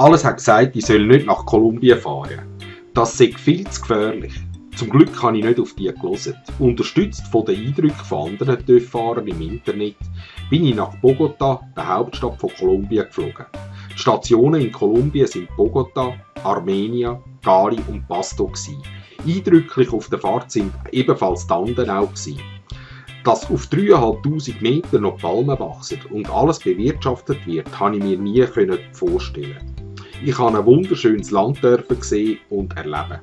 Alles hat gesagt, ich soll nicht nach Kolumbien fahren. Das sei viel zu gefährlich. Zum Glück habe ich nicht auf die gelesen. Unterstützt von den Eindrücken von anderen TÜV-Fahrern im Internet bin ich nach Bogota, der Hauptstadt von Kolumbien, geflogen. Die Stationen in Kolumbien sind Bogota, Armenia, Cali und Pasto. Eindrücklich auf der Fahrt sind ebenfalls die Anden auch. Gewesen. Dass auf 3'500 Meter noch Palmen wachsen und alles bewirtschaftet wird, habe ich mir nie vorstellen Ich habe ein wunderschönes Land sehen und erleben.